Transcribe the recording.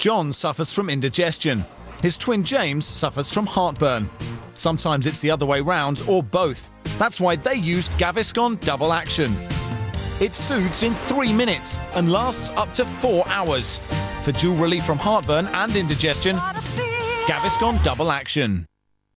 John suffers from indigestion. His twin James suffers from heartburn. Sometimes it's the other way round or both. That's why they use Gaviscon Double Action. It soothes in three minutes and lasts up to four hours. For dual relief from heartburn and indigestion, Gaviscon Double Action.